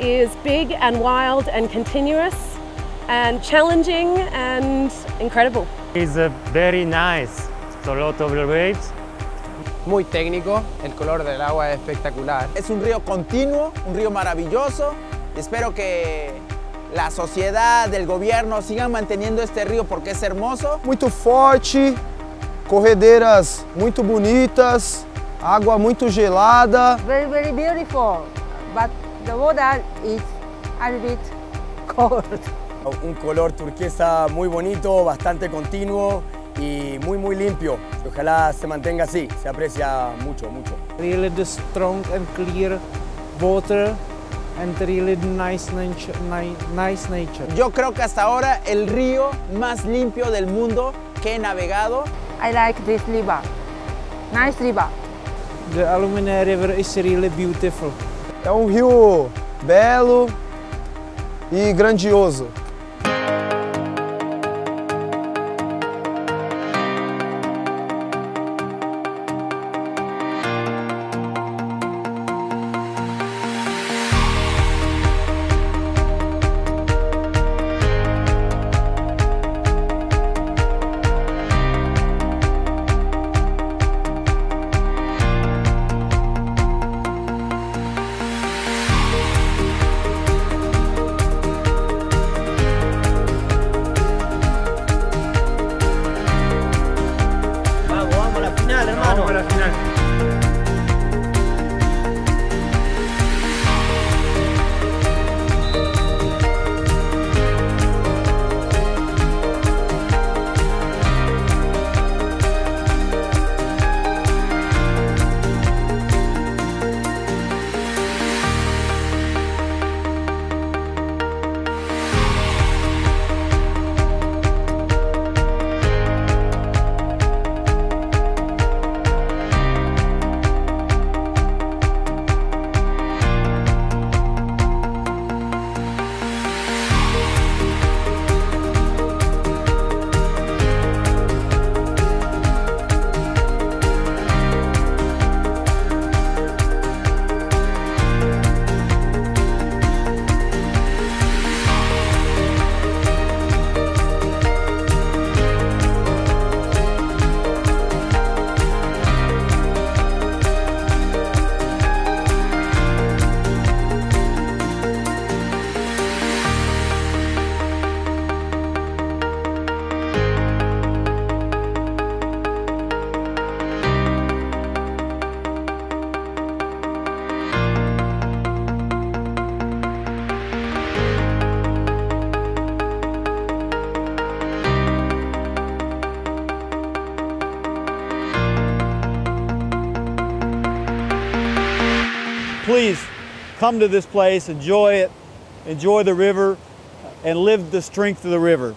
Is big and wild and continuous and challenging and incredible. It's uh, very nice. It's a lot of waves. Muy técnico, el color del agua es espectacular. Es un río continuo, un río maravilloso. Espero que la sociedad, el gobierno sigan manteniendo este río porque es hermoso. Muito forte, corredeiras muito bonitas, água muito gelada. Very, very beautiful, but the water is a little bit cold. Un color turquesa muy bonito, bastante continuo y muy muy limpio. Ojalá se mantenga así, se aprecia mucho, mucho. Really the strong and clear water and really nice nature, nice nature. Yo creo que hasta ahora el río más limpio del mundo que he navegado. I like this river, nice river. The Alumina River is really beautiful. É um rio belo e grandioso. Please come to this place, enjoy it, enjoy the river, and live the strength of the river.